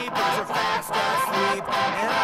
sleep, but you're fast asleep. And